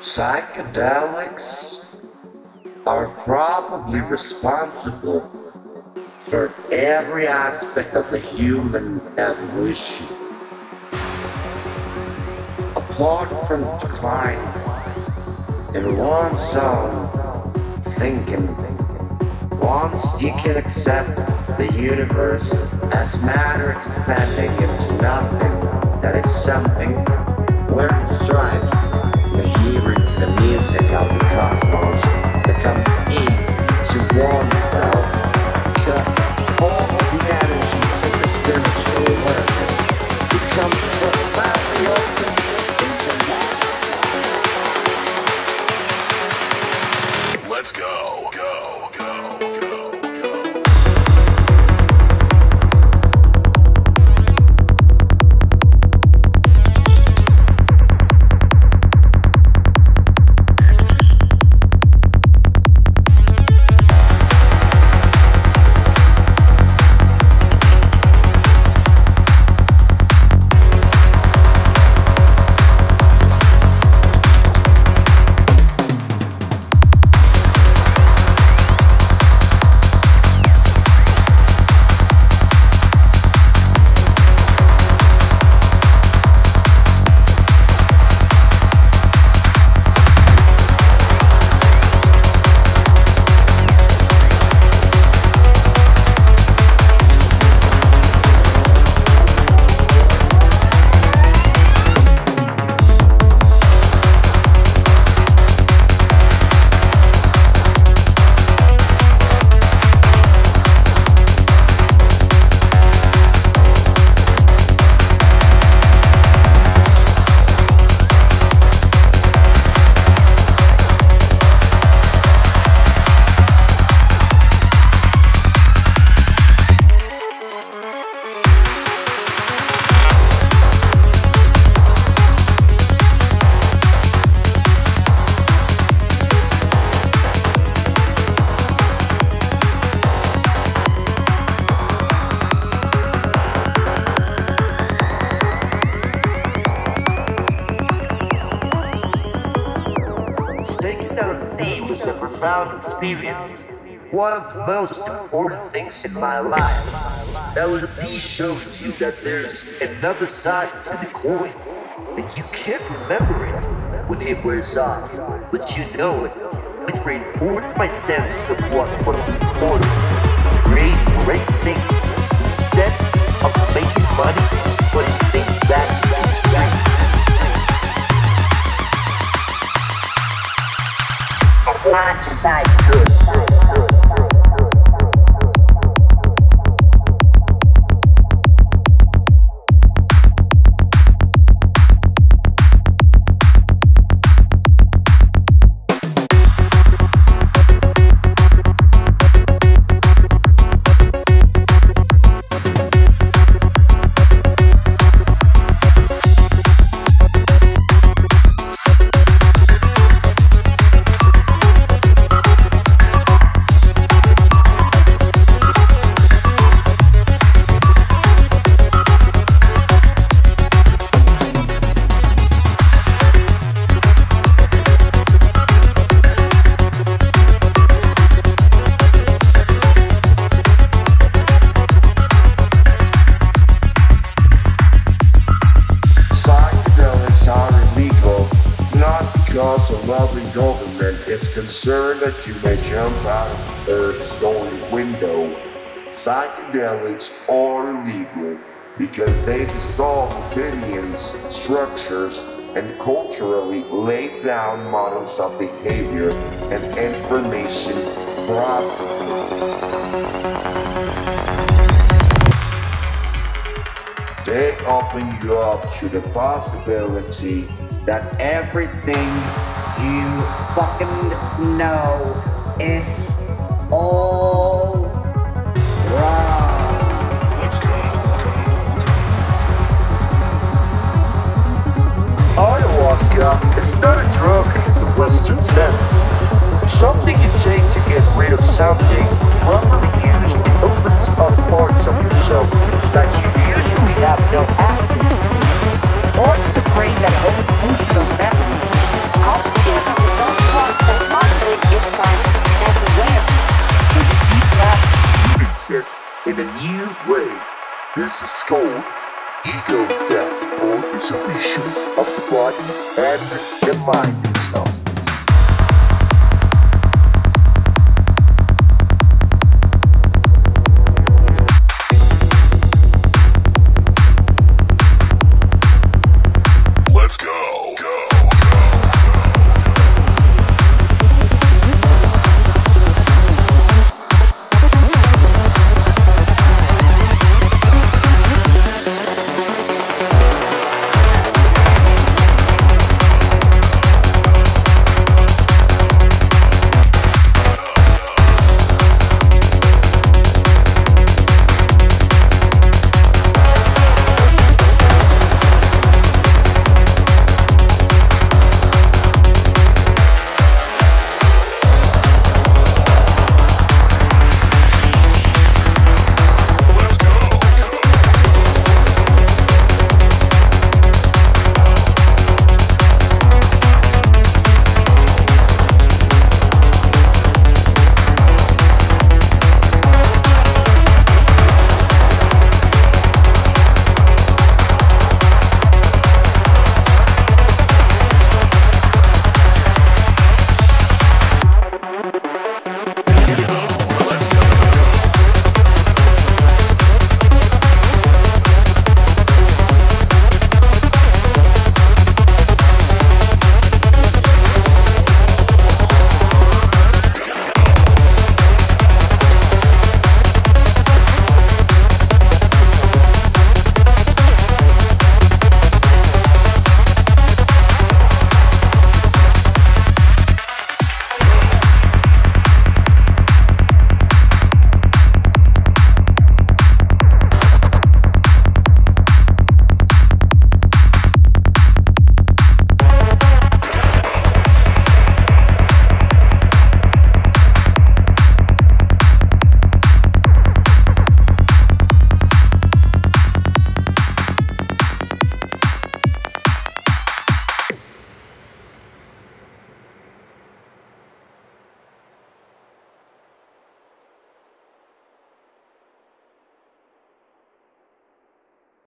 Psychedelics are probably responsible for every aspect of the human evolution. Apart from decline in one's own thinking, once you can accept the universe as matter expanding into nothing that is something, profound experience. One of the most important things in my life. LSD shows you that there's another side to the coin. That you can't remember it when it wears off, but you know it. It reinforced my sense of what was important. Much concerned that you may jump out of a third story window. Psychedelics are illegal because they dissolve opinions, structures, and culturally lay down models of behavior and information processing. They open you up to the possibility that everything you fucking know it's all wrong. Let's go, Ayahuasca is not a drug in the Western sense. A new way. This is called ego death or dissolution of the body and the mind itself.